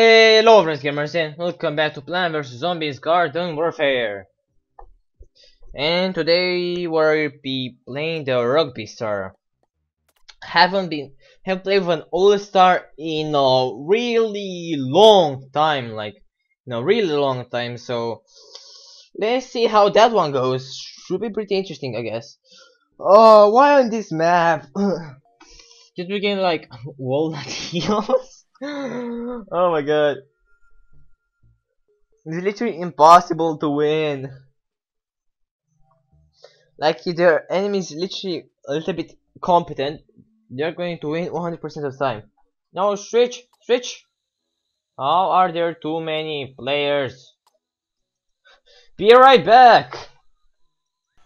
Hello friends gamers and welcome back to Plant vs Zombies Garden Warfare. And today we'll be playing the Rugby Star. Haven't been have played with an all-star in a really long time like in a really long time so let's see how that one goes. Should be pretty interesting I guess. Oh why on this map? Just begin like walnut heels oh my god. It's literally impossible to win. Like their enemies literally a little bit competent, they're going to win 100% of the time. Now switch, switch. How are there too many players? Be right back.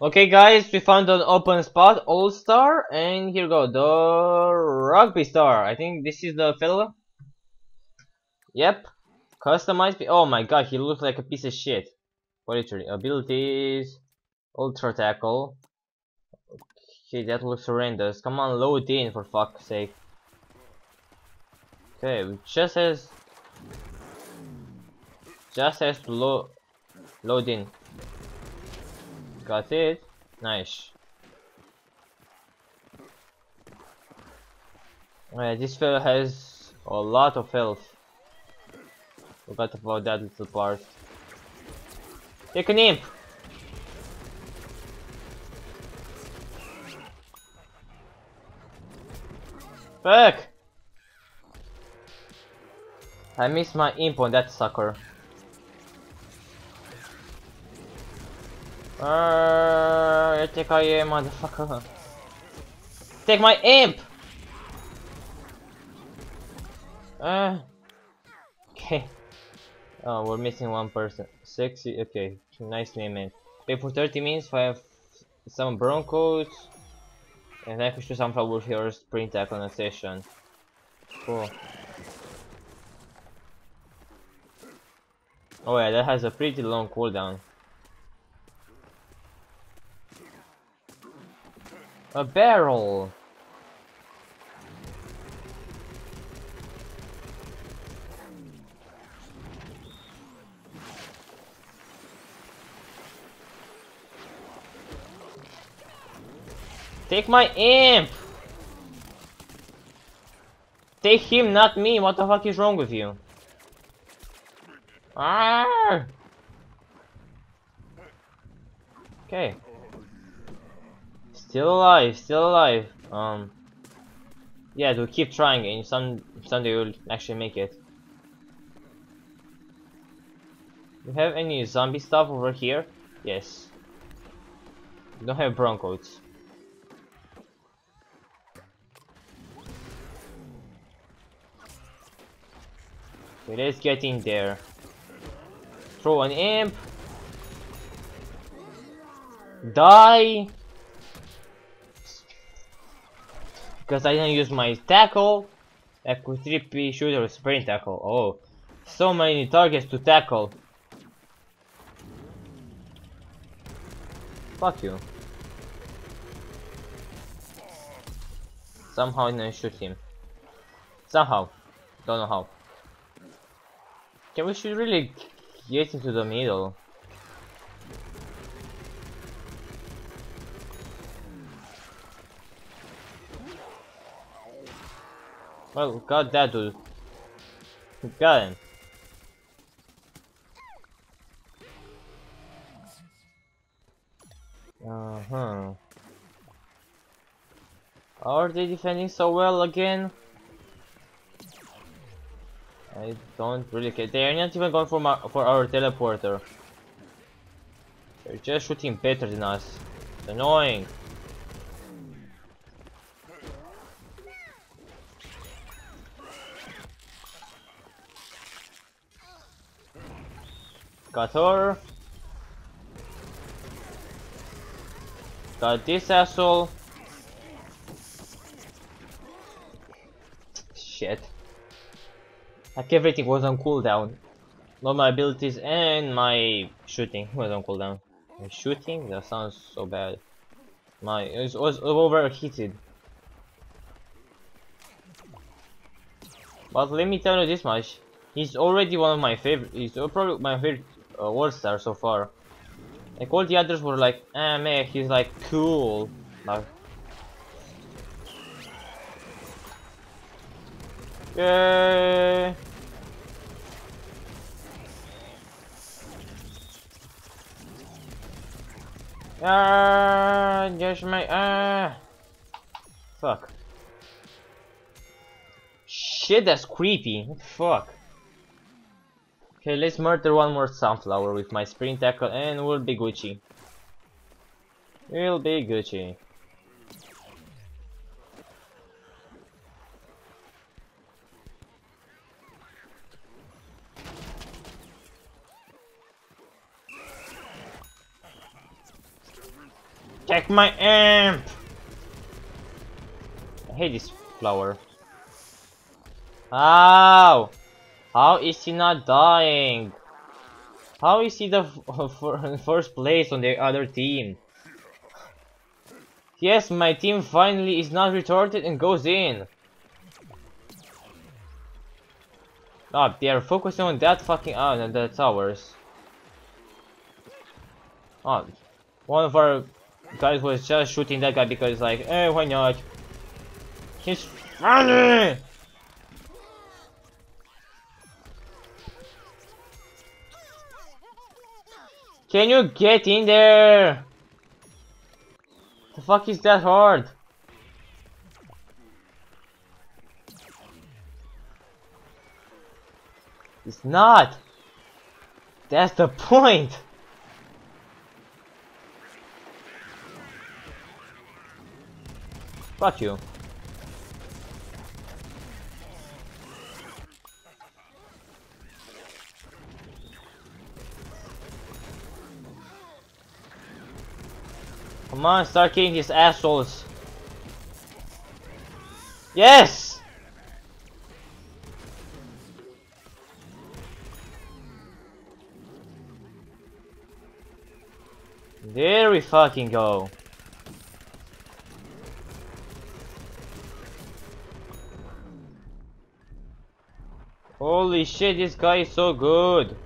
Okay guys, we found an open spot, all star, and here go, the rugby star. I think this is the fella. Yep. Customize. Oh my god, he looks like a piece of shit. Literally. Abilities. Ultra tackle. Okay, that looks horrendous. Come on, load in for fuck's sake. Okay, just as just has to load load in. Got it. Nice. Uh, this fella has a lot of health. Forgot about that little part. Take an imp! Fuck! I missed my imp on that sucker. Uh, take a motherfucker. Take my imp! Uh, okay. Oh, we're missing one person. Sexy. Okay, nice name, man. Pay for 30 minutes. I have some Broncos. And I push to some trouble here. Sprint attack on a session. Cool. Oh yeah, that has a pretty long cooldown. A barrel! Take my imp! Take him, not me. What the fuck is wrong with you? Ah! Okay. Still alive, still alive. Um. Yeah, to keep trying, and some someday we'll actually make it. Do you have any zombie stuff over here? Yes. We don't have broncos. Let's get in there. Throw an imp. Die. Because I didn't use my tackle. Echo 3P shooter sprint tackle. Oh, so many targets to tackle. Fuck you. Somehow I didn't shoot him. Somehow. Don't know how. Okay, we should really get into the middle. Well, got that dude. Got him. Uh-huh. Are they defending so well again? I don't really care. They are not even going for my, for our teleporter. They're just shooting better than us. It's annoying. Got her. Got this asshole. Shit. Like everything was on cooldown. Not my abilities and my shooting was on cooldown. My shooting? That sounds so bad. My it was, overheated. But let me tell you this much. He's already one of my favorite. He's probably my favorite uh, world star so far. Like all the others were like, eh, man, he's like cool. Like, Yay! Ah, just my ah. Fuck. Shit, that's creepy. Fuck? Okay, let's murder one more sunflower with my sprint tackle and we'll be Gucci. We'll be Gucci. My amp! I hate this flower. How? How is he not dying? How is he the first place on the other team? Yes, my team finally is not retorted and goes in. Oh, they are focusing on that fucking oh, no, the towers. Oh, ah, one of our guys was just shooting that guy because like, eh, why not? He's funny! Can you get in there? The fuck is that hard? It's not! That's the point! Fuck you. Come on, start killing these assholes. Yes! There we fucking go. Shit, this guy is so good.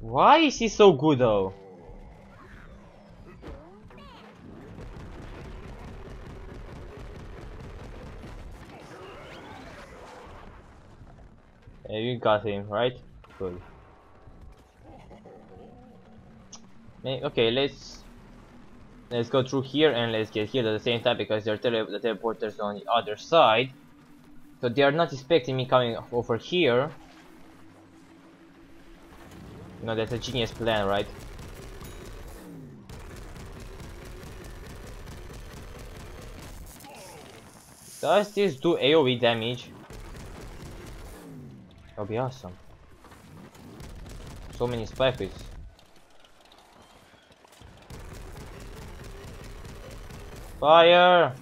Why is he so good though? Yeah, you got him, right? Good. Okay, let's let's go through here and let's get here at the same time because they're tele the teleporters on the other side. So they are not expecting me coming over here. No, that's a genius plan, right? Does this do AoE damage? That'll be awesome. So many spikes. Fire!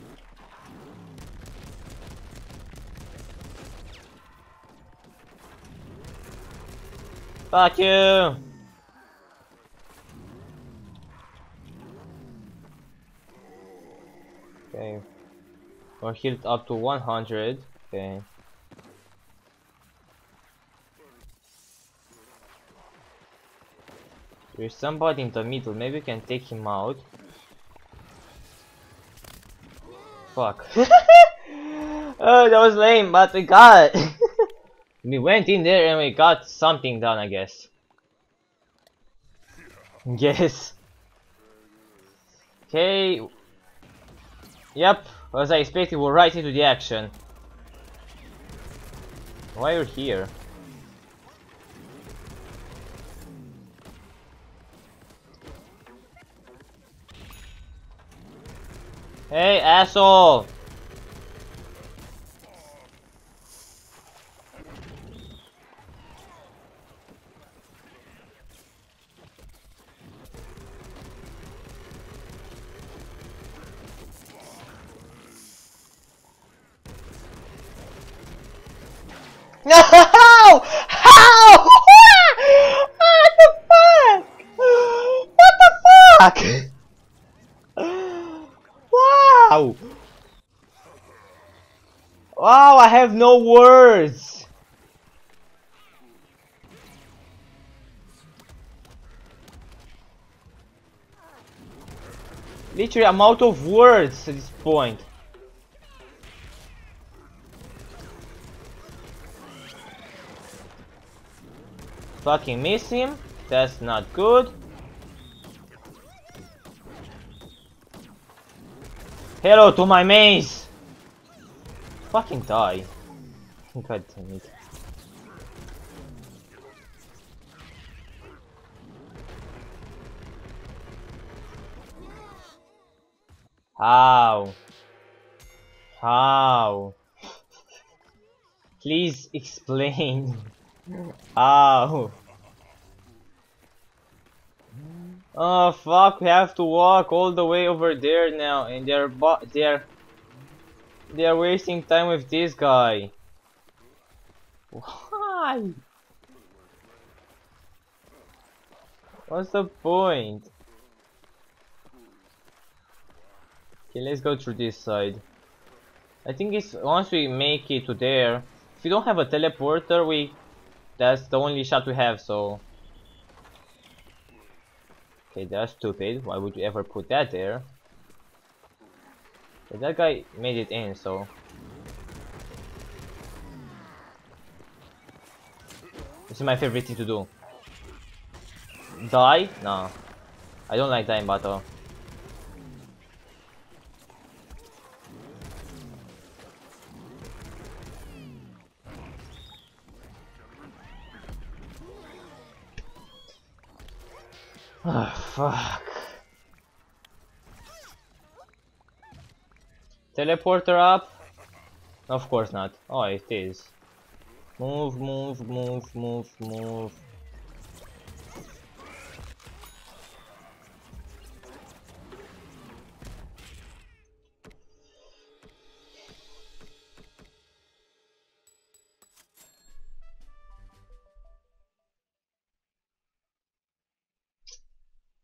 Fuck you! Okay. We're healed up to 100. Okay. There's somebody in the middle. Maybe we can take him out. Fuck. oh, that was lame, but we got it. we went in there and we got something done, I guess. Yes. Okay. Yep, as I expected, we're right into the action. Why are you here? Hey, asshole! No! How? what the fuck? What the fuck? Wow! Wow, I have no words! Literally, I'm out of words at this point. Fucking miss him. That's not good. Hello to my maze! Fucking die. God damn it. How? How? Please explain. How? Oh fuck, we have to walk all the way over there now and they're they're they're wasting time with this guy. Why? What's the point? Okay, let's go through this side. I think it's once we make it to there. If we don't have a teleporter, we that's the only shot we have. So Okay, that's stupid. Why would you ever put that there? But that guy made it in, so... This is my favorite thing to do. Die? No. I don't like dying battle. Teleporter up? Of course not. Oh, it is. Move, move, move, move, move.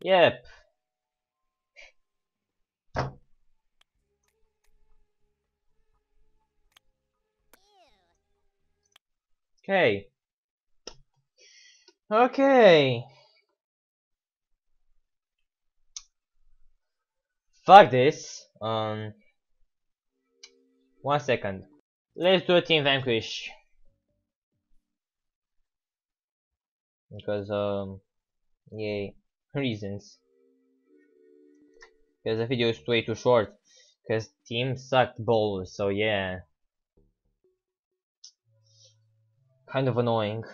Yep. Okay. Okay. Fuck this. Um. One second. Let's do a team vanquish. Because um, yay reasons. Because the video is way too short. Because team sucked balls, so yeah. Kind of annoying.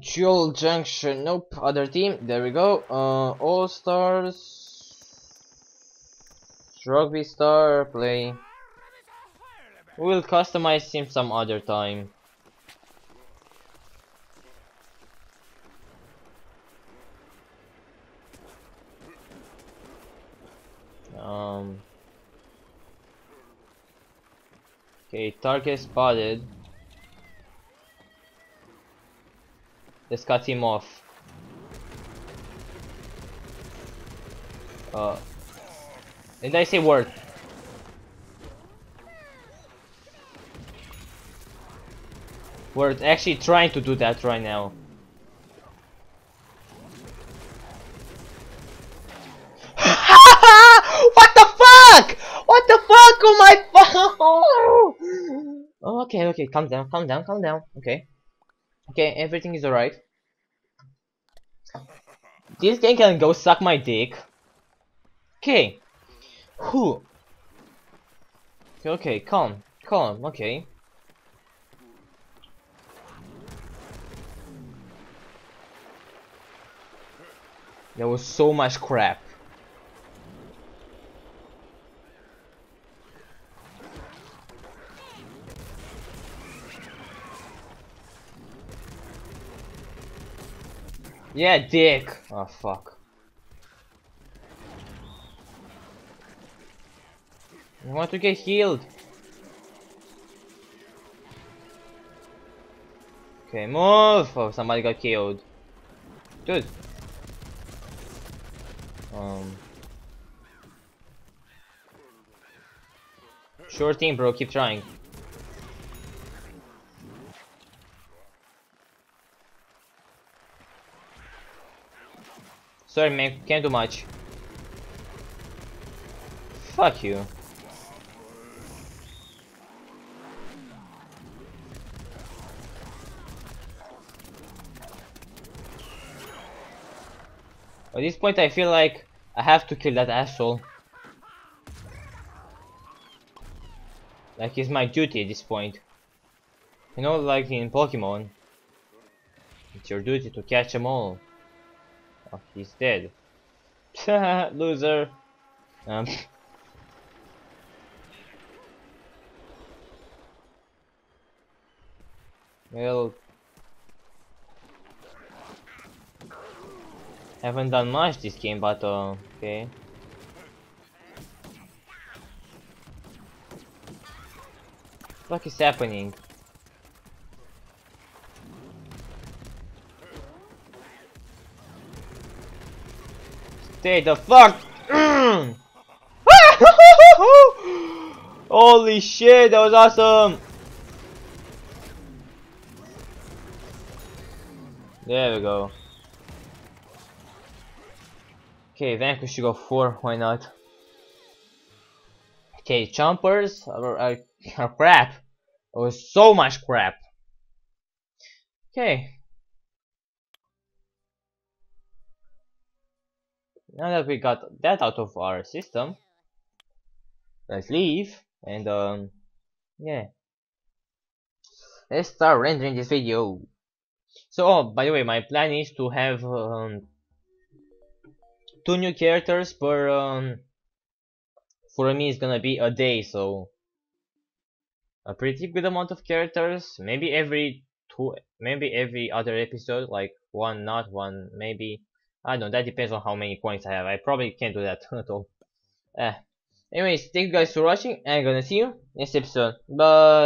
Jewel Junction, nope, other team, there we go. Uh, All Stars, Rugby Star, play. We'll customize him some other time. Um. Okay, target spotted. Let's cut him off. Uh. Did I say word? We're actually trying to do that right now. on my phone! Oh, okay, okay, calm down, calm down, calm down. Okay. Okay, everything is alright. This game can go suck my dick. Okay. Who? Okay, okay, calm, calm, okay. There was so much crap. Yeah, dick. Oh fuck. I want to get healed. Okay, move! Oh, somebody got killed. Dude. Um. Sure thing, bro. Keep trying. Sorry, man. Can't do much. Fuck you. At this point I feel like I have to kill that asshole. Like it's my duty at this point. You know, like in Pokemon. It's your duty to catch them all. Oh, he's dead. Loser. Um. Well, Haven't done much this game, but uh, okay. What is happening? Stay the fuck! Mm. Holy shit, that was awesome! There we go. Okay, Vanquish should go 4, why not? Okay, Chompers are, are, are crap. It was so much crap. Okay. Now that we got that out of our system, let's leave and um yeah. Let's start rendering this video. So, oh, by the way, my plan is to have um, two new characters per um, for me it's gonna be a day so a pretty good amount of characters maybe every two maybe every other episode like one not one maybe I don't know that depends on how many coins I have I probably can't do that at all eh. anyways thank you guys for watching and I'm gonna see you next episode bye